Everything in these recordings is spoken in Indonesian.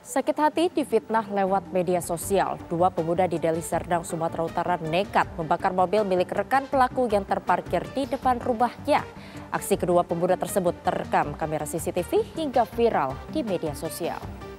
Sakit hati difitnah lewat media sosial. Dua pemuda di Deli Serdang, Sumatera Utara nekat membakar mobil milik rekan pelaku yang terparkir di depan rumahnya. Aksi kedua pemuda tersebut terekam kamera CCTV hingga viral di media sosial.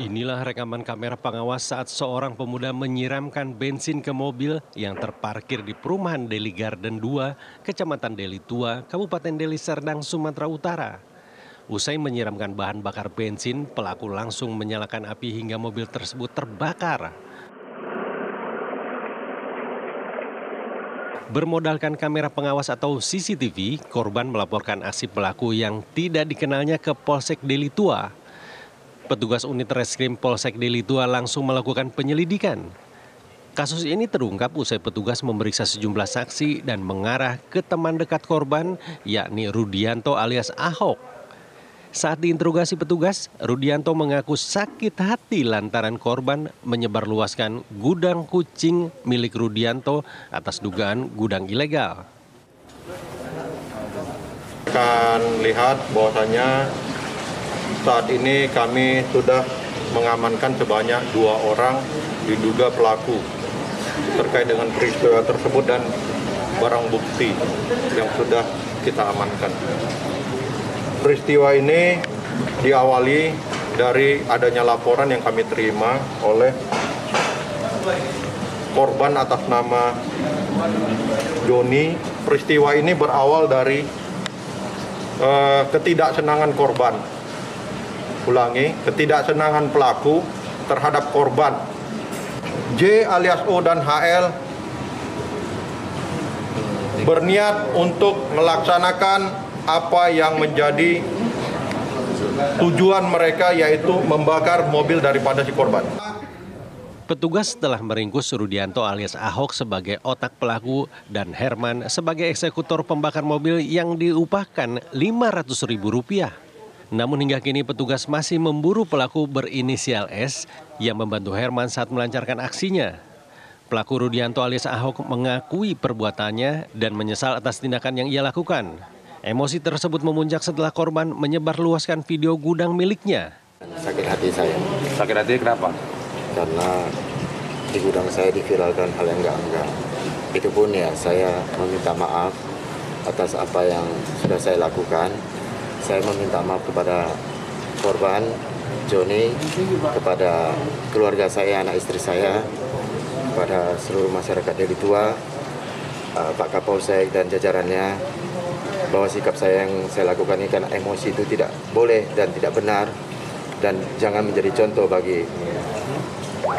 Inilah rekaman kamera pengawas saat seorang pemuda menyiramkan bensin ke mobil yang terparkir di perumahan Deli Garden 2, Kecamatan Deli Tua, Kabupaten Deli Serdang, Sumatera Utara. Usai menyiramkan bahan bakar bensin, pelaku langsung menyalakan api hingga mobil tersebut terbakar. Bermodalkan kamera pengawas atau CCTV, korban melaporkan aksi pelaku yang tidak dikenalnya ke Polsek Deli Tua petugas unit reskrim Polsek Deli Tua langsung melakukan penyelidikan. Kasus ini terungkap usai petugas memeriksa sejumlah saksi dan mengarah ke teman dekat korban, yakni Rudianto alias Ahok. Saat diinterogasi petugas, Rudianto mengaku sakit hati lantaran korban menyebarluaskan gudang kucing milik Rudianto atas dugaan gudang ilegal. Akan lihat bahwasanya saat ini kami sudah mengamankan sebanyak dua orang diduga pelaku terkait dengan peristiwa tersebut dan barang bukti yang sudah kita amankan. Peristiwa ini diawali dari adanya laporan yang kami terima oleh korban atas nama Joni. Peristiwa ini berawal dari uh, ketidaksenangan korban ulangi, ketidaksenangan pelaku terhadap korban. J alias O dan HL berniat untuk melaksanakan apa yang menjadi tujuan mereka yaitu membakar mobil daripada si korban. Petugas telah meringkus Rudianto alias Ahok sebagai otak pelaku dan Herman sebagai eksekutor pembakar mobil yang diupahkan Rp500.000. Namun hingga kini petugas masih memburu pelaku berinisial S yang membantu Herman saat melancarkan aksinya. Pelaku Rudianto alias Ahok mengakui perbuatannya dan menyesal atas tindakan yang ia lakukan. Emosi tersebut memuncak setelah korban menyebarluaskan video gudang miliknya. Sakit hati saya. Sakit hati kenapa? Karena di gudang saya diviralkan hal yang enggak-enggak. Itu pun ya saya meminta maaf atas apa yang sudah saya lakukan saya meminta maaf kepada korban Joni, kepada keluarga saya, anak istri saya, kepada seluruh masyarakat Deli Tua, uh, Pak Kapolsek dan jajarannya, bahwa sikap saya yang saya lakukan ini karena emosi itu tidak boleh dan tidak benar dan jangan menjadi contoh bagi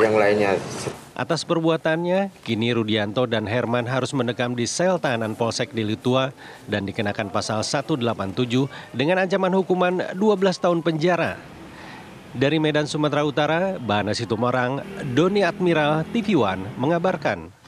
yang lainnya. Atas perbuatannya, kini Rudianto dan Herman harus mendekam di sel tahanan Polsek Dilitua dan dikenakan pasal 187 dengan ancaman hukuman 12 tahun penjara. Dari Medan, Sumatera Utara, Bahana Situmorang, Doni Admiral TV One mengabarkan.